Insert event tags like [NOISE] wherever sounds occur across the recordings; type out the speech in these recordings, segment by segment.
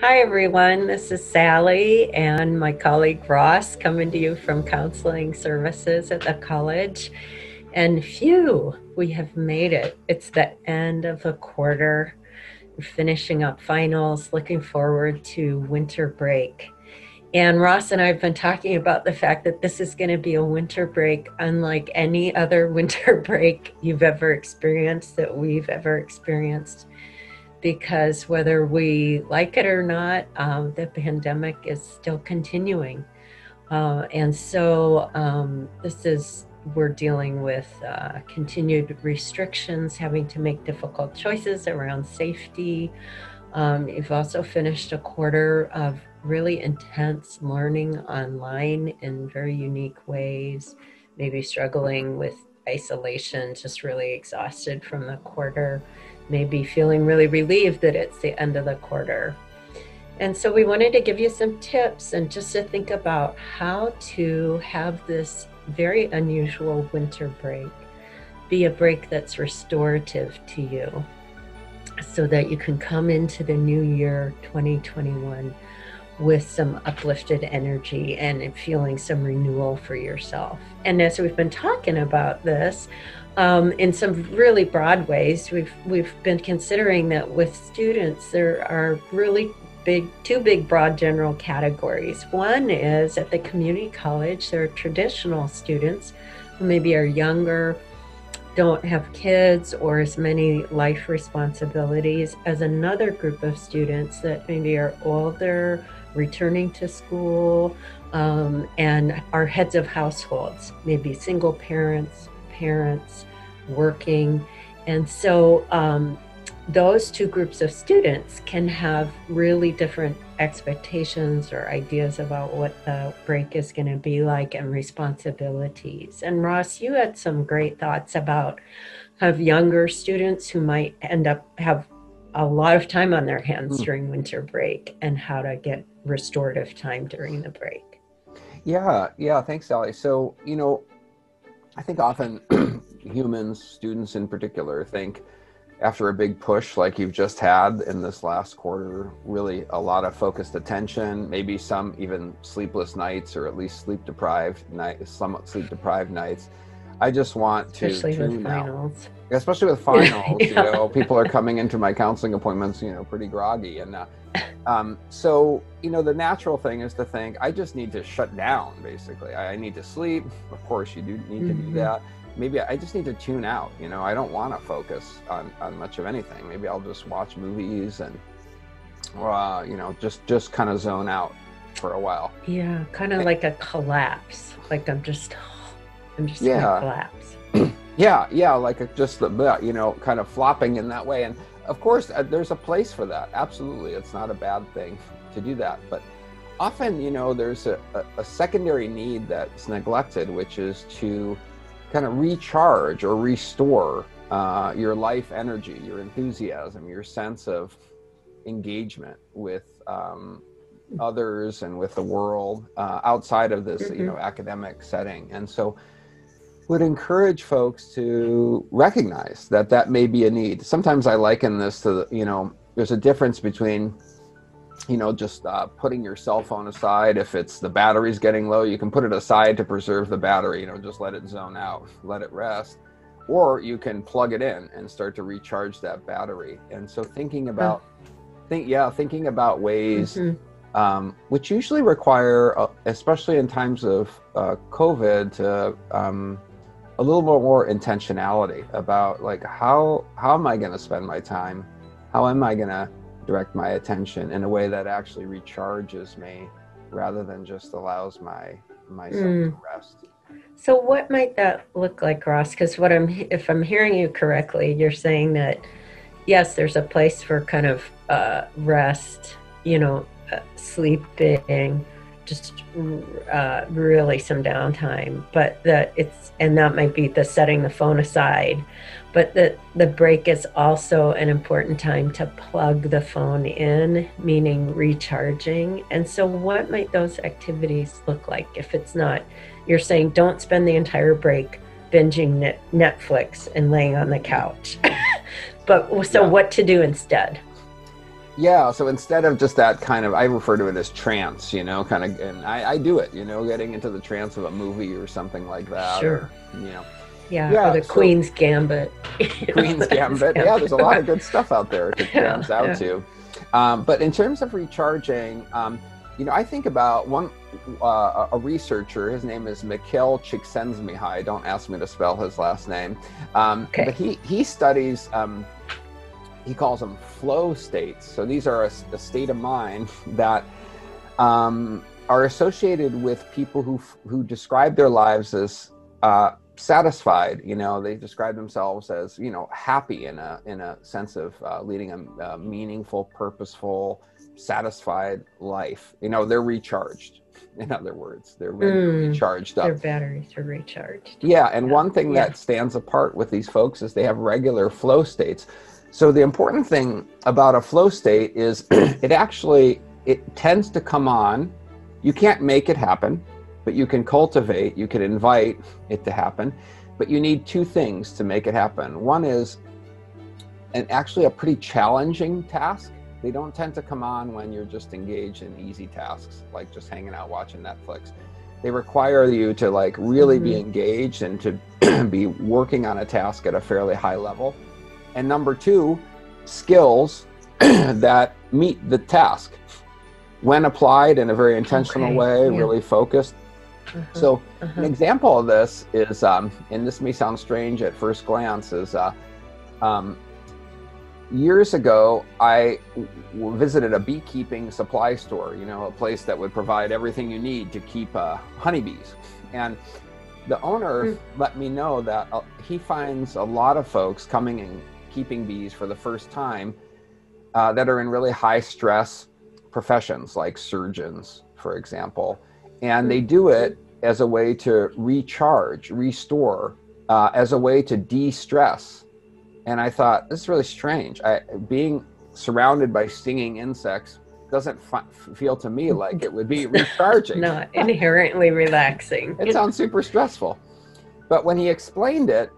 Hi, everyone. This is Sally and my colleague Ross coming to you from Counseling Services at the college. And phew, we have made it. It's the end of the quarter. We're finishing up finals, looking forward to winter break. And Ross and I have been talking about the fact that this is going to be a winter break unlike any other [LAUGHS] winter break you've ever experienced, that we've ever experienced because whether we like it or not, um, the pandemic is still continuing. Uh, and so um, this is, we're dealing with uh, continued restrictions, having to make difficult choices around safety. Um, you've also finished a quarter of really intense learning online in very unique ways, maybe struggling with isolation, just really exhausted from the quarter maybe feeling really relieved that it's the end of the quarter. And so we wanted to give you some tips and just to think about how to have this very unusual winter break be a break that's restorative to you so that you can come into the new year 2021 with some uplifted energy and feeling some renewal for yourself. And as we've been talking about this, um, in some really broad ways. We've we've been considering that with students, there are really big two big broad general categories. One is at the community college, there are traditional students who maybe are younger, don't have kids or as many life responsibilities as another group of students that maybe are older, returning to school, um, and are heads of households, maybe single parents, parents working. And so um, those two groups of students can have really different expectations or ideas about what the break is going to be like and responsibilities. And Ross, you had some great thoughts about have younger students who might end up have a lot of time on their hands mm. during winter break and how to get restorative time during the break. Yeah, yeah, thanks, Sally. So, you know, I think often [CLEARS THROAT] humans, students in particular, think after a big push like you've just had in this last quarter, really a lot of focused attention, maybe some even sleepless nights or at least sleep deprived night, somewhat sleep deprived nights. I just want to especially with finals. Out. Especially with [LAUGHS] finals, yeah. you know, people are coming into my counseling appointments, you know, pretty groggy, and uh, um, so you know, the natural thing is to think I just need to shut down. Basically, I, I need to sleep. Of course, you do need mm-hmm. to do mm-hmm. that. Maybe I just need to tune out. You know, I don't want to focus on on much of anything. Maybe I'll just watch movies and, uh, you know, just just kind of zone out for a while. Yeah, kind of like a collapse. Like I'm just I'm just yeah. gonna collapse. [CLEARS THROAT] yeah, yeah, like a, just the you know, kind of flopping in that way. And of course, uh, there's a place for that. Absolutely, it's not a bad thing to do that. But often, you know, there's a, a, a secondary need that's neglected, which is to kind of recharge or restore uh, your life energy, your enthusiasm, your sense of engagement with um, others and with the world uh, outside of this, mm-hmm. you know, academic setting. And so would encourage folks to recognize that that may be a need. Sometimes I liken this to, you know, there's a difference between, you know, just uh, putting your cell phone aside. If it's the battery's getting low, you can put it aside to preserve the battery, you know, just let it zone out, let it rest. Or you can plug it in and start to recharge that battery. And so thinking about, think, yeah, thinking about ways. Mm-hmm. Um, which usually require, uh, especially in times of uh, COVID, to um, a little more, more intentionality about like how how am I going to spend my time? How am I going to direct my attention in a way that actually recharges me rather than just allows my myself mm. to rest? So what might that look like, Ross? Because what I'm if I'm hearing you correctly, you're saying that yes, there's a place for kind of uh, rest, you know, uh, sleeping just uh, really some downtime but that it's and that might be the setting the phone aside but that the break is also an important time to plug the phone in meaning recharging and so what might those activities look like if it's not you're saying don't spend the entire break binging netflix and laying on the couch [LAUGHS] but so yeah. what to do instead Yeah, so instead of just that kind of, I refer to it as trance, you know, kind of, and I, I do it, you know, getting into the trance of a movie or something like that. Sure. Or, you know, Yeah, Yeah, the so- Queen's Gambit. [LAUGHS] Queen's Gambit. Yeah, there's a lot of good stuff out there to [LAUGHS] Yeah, trance out yeah. to. Um, but in terms of recharging, um, you know, I think about one uh, a researcher. His name is Mihaly Csikszentmihalyi. Don't ask me to spell his last name. Um, Okay. But he he studies. Um, he calls them flow states. So these are a, a state of mind that um, are associated with people who f- who describe their lives as uh, satisfied. You know, they describe themselves as you know happy in a in a sense of uh, leading a, a meaningful, purposeful, satisfied life. You know, they're recharged. [LAUGHS] In other words, they're re- Mm. recharged up. Their batteries are recharged. Yeah, and Yeah, one thing yeah. that stands apart with these folks is they have regular flow states. So the important thing about a flow state is [CLEARS THROAT] it actually it tends to come on. You can't make it happen, but you can cultivate, you can invite it to happen. But you need two things to make it happen. One is and actually a pretty challenging task. They don't tend to come on when you're just engaged in easy tasks, like just hanging out watching Netflix. They require you to like really be Mhm. engaged and to [CLEARS THROAT] be working on a task at a fairly high level. And number two, skills [CLEARS THROAT] that meet the task when applied in a very intentional Okay, way, yeah. really focused. So an uh-huh. example of this is, um, and this may sound strange at first glance, is uh, um, years ago I w- visited a beekeeping supply store. You know, a place that would provide everything you need to keep uh, honeybees, and the owner Mm. let me know that uh, he finds a lot of folks coming and keeping bees for the first time uh, that are in really high stress professions like surgeons, for example. And they do it as a way to recharge, restore, uh, as a way to de stress. And I thought, this is really strange. I, being surrounded by stinging insects doesn't fi- feel to me like it would be [LAUGHS] recharging. Not inherently relaxing. [LAUGHS] It sounds super stressful. But when he explained it,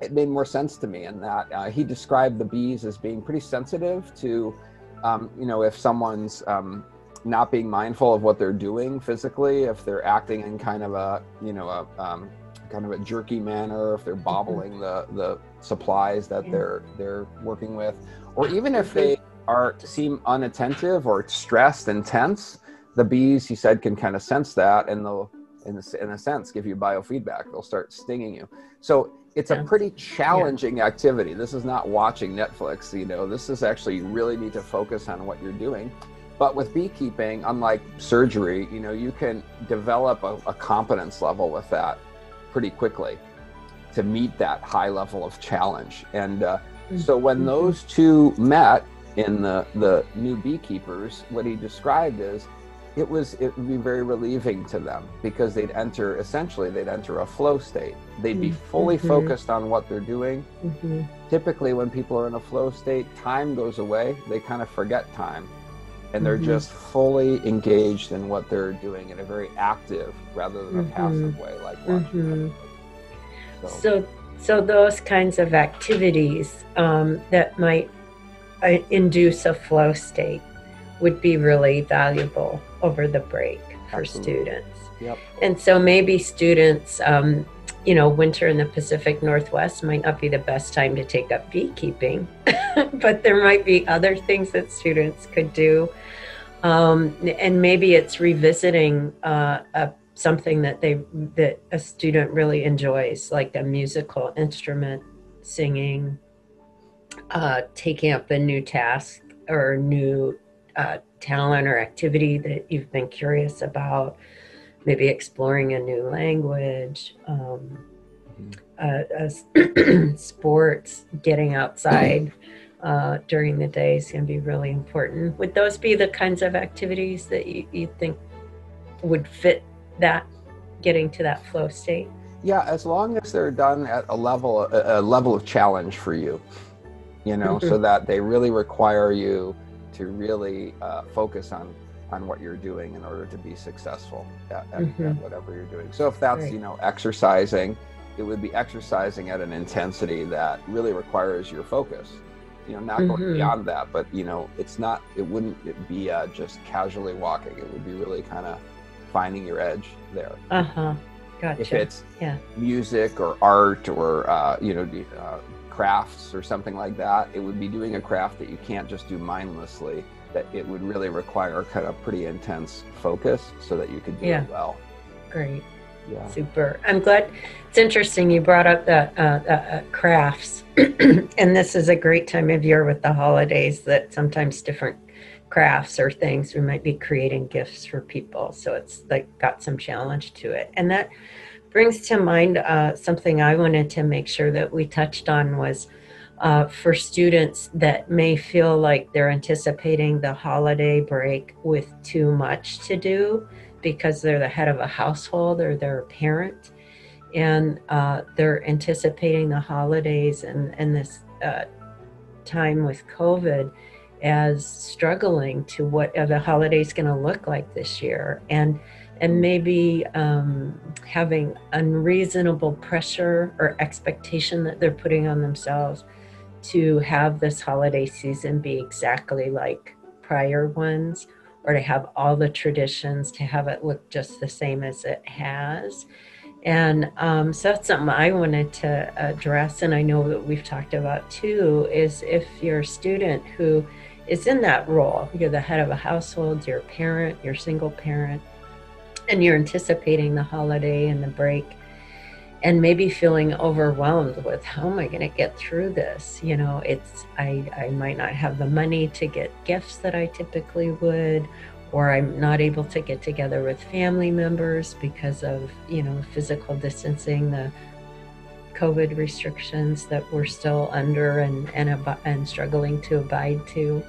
it made more sense to me in that uh, he described the bees as being pretty sensitive to, um, you know, if someone's um, not being mindful of what they're doing physically, if they're acting in kind of a, you know, a um, kind of a jerky manner, if they're bobbling the the supplies that Yeah. they're they're working with, or even if they are seem unattentive or stressed and tense, the bees, he said, can kind of sense that and they'll, in a, in a sense, give you biofeedback. They'll start stinging you. So it's a pretty challenging activity. This is not watching Netflix, you know, this is actually, you really need to focus on what you're doing. But with beekeeping, unlike surgery, you know, you can develop a, a competence level with that pretty quickly to meet that high level of challenge. And uh, so when Mhm. those two met in the the new beekeepers, what he described is it was it would be very relieving to them because they'd enter essentially they'd enter a flow state. They'd be fully Mhm. focused on what they're doing. Mhm. Typically, when people are in a flow state, time goes away. They kind of forget time, and they're Mhm. just fully engaged in what they're doing in a very active rather than a Mhm. passive way, like watching. Mhm. So, So, so those kinds of activities um, that might uh, induce a flow state would be really valuable over the break for Absolutely. students. Yep. And so maybe students, um, you know, winter in the Pacific Northwest might not be the best time to take up beekeeping, [LAUGHS] but there might be other things that students could do. Um, and maybe it's revisiting uh, a, something that they that a student really enjoys, like a musical instrument, singing, uh, taking up a new task or new uh, talent or activity that you've been curious about maybe exploring a new language, um, uh, uh, [CLEARS THROAT] sports, getting outside uh, during the day is going to be really important. Would those be the kinds of activities that you, you think would fit that, getting to that flow state? Yeah, as long as they're done at a level a, a level of challenge for you, you know, so that they really require you to really uh, focus on on what you're doing in order to be successful at, at, at Mhm. whatever you're doing. So if that's Right. you know exercising, it would be exercising at an intensity that really requires your focus. you know, not going mm-hmm. beyond that, but you know, it's not. It wouldn't be uh, just casually walking. It would be really kind of finding your edge there. Uh huh. Gotcha. If it's yeah. music or art or uh, you know uh, crafts or something like that, it would be doing a craft that you can't just do mindlessly. That it would really require kind of pretty intense focus so that you could do yeah. it well. Great. Yeah. Super. I'm glad. It's interesting you brought up the uh, uh, crafts, [CLEARS THROAT] and this is a great time of year with the holidays that sometimes different crafts or things we might be creating gifts for people so it's like got some challenge to it and that brings to mind uh, something i wanted to make sure that we touched on was uh, for students that may feel like they're anticipating the holiday break with too much to do because they're the head of a household or they're a parent. And uh, they're anticipating the holidays and, and this uh, time with covid as struggling to what are the holidays going to look like this year. And and maybe um, having unreasonable pressure or expectation that they're putting on themselves to have this holiday season be exactly like prior ones or to have all the traditions to have it look just the same as it has and um, so that's something I wanted to address, and I know that we've talked about too. Is if you're a student who is in that role. You're the head of a household, you're a parent, you're a single parent, and you're anticipating the holiday and the break and maybe feeling overwhelmed with how am I going to get through this? You know, it's I I might not have the money to get gifts that I typically would or I'm not able to get together with family members because of, you know, physical distancing, the COVID restrictions that we're still under and and, and struggling to abide to,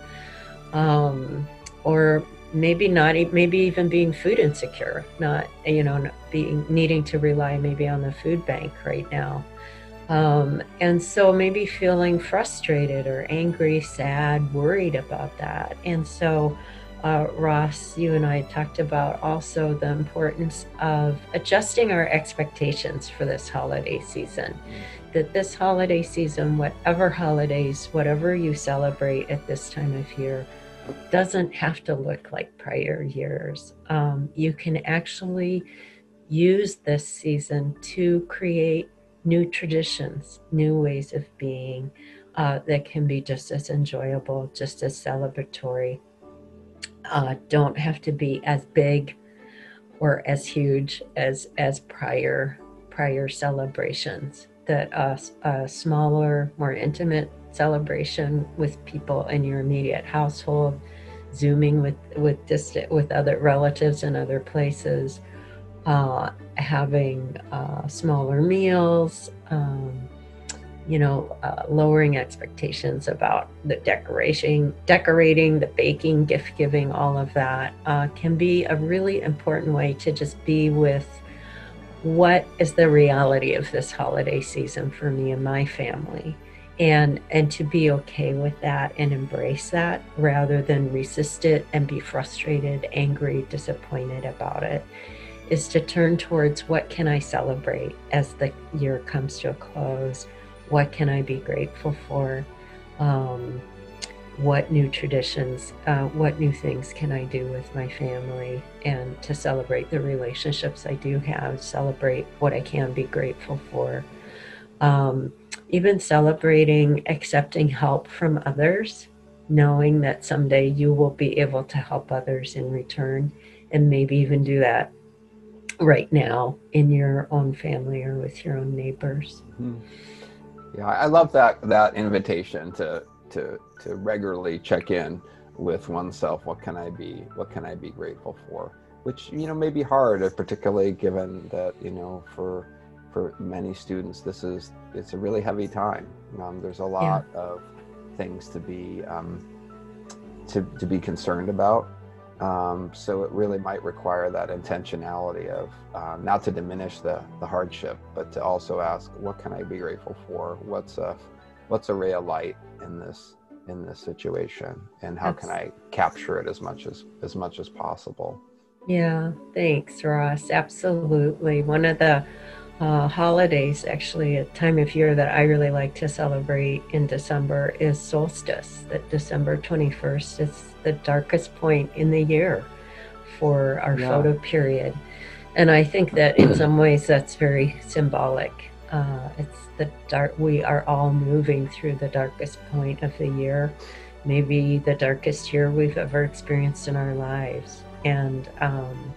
um, or maybe not, maybe even being food insecure, not you know being needing to rely maybe on the food bank right now, um, and so maybe feeling frustrated or angry, sad, worried about that, and so uh, Ross, you and I talked about also the importance of adjusting our expectations for this holiday season. That this holiday season, whatever holidays, whatever you celebrate at this time of year, doesn't have to look like prior years. Um, you can actually use this season to create new traditions, new ways of being uh, that can be just as enjoyable, just as celebratory uh, don't have to be as big or as huge as as prior prior celebrations. That a, a smaller, more intimate celebration with people in your immediate household, zooming with with distant with other relatives in other places, uh, having uh, smaller meals. Um, you know, uh, lowering expectations about the decoration, decorating, the baking, gift giving, all of that uh, can be a really important way to just be with what is the reality of this holiday season for me and my family and and to be okay with that and embrace that rather than resist it and be frustrated angry disappointed about it is to turn towards what can i celebrate as the year comes to a close what can I be grateful for? Um, what new traditions, uh, what new things can I do with my family and to celebrate the relationships I do have, celebrate what I can be grateful for. Um, even celebrating accepting help from others, knowing that someday you will be able to help others in return, and maybe even do that right now in your own family or with your own neighbors. Mm-hmm. Yeah, I love that that invitation to to to regularly check in with oneself. What can I be? What can I be grateful for? Which you know may be hard, particularly given that you know for for many students this is it's a really heavy time. Um, there's a lot yeah. of things to be um, to to be concerned about. Um, so it really might require that intentionality of um, not to diminish the, the hardship, but to also ask, what can I be grateful for? What's a what's a ray of light in this in this situation, and how That's, can I capture it as much as as much as possible? Yeah, thanks, Ross. Absolutely. One of the uh, holidays, actually, a time of year that I really like to celebrate in December is solstice. That December 21st is the darkest point in the year for our Yeah. photo period. And I think that in some ways that's very symbolic. Uh, it's the dark, we are all moving through the darkest point of the year, maybe the darkest year we've ever experienced in our lives. And um,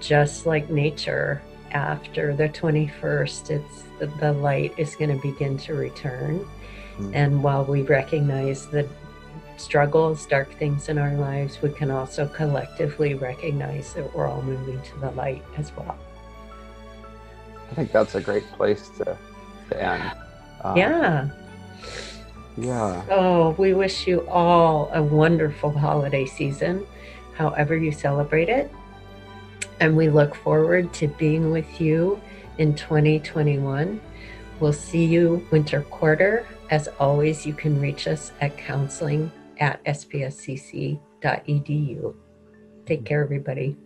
just like nature, after the 21st, it's the, the light is going to begin to return. Mm. And while we recognize the struggles, dark things in our lives, we can also collectively recognize that we're all moving to the light as well. I think that's a great place to, to end. Um, yeah. Yeah. So we wish you all a wonderful holiday season, however you celebrate it. And we look forward to being with you in 2021. We'll see you winter quarter. As always, you can reach us at counseling at spscc.edu. Take care, everybody.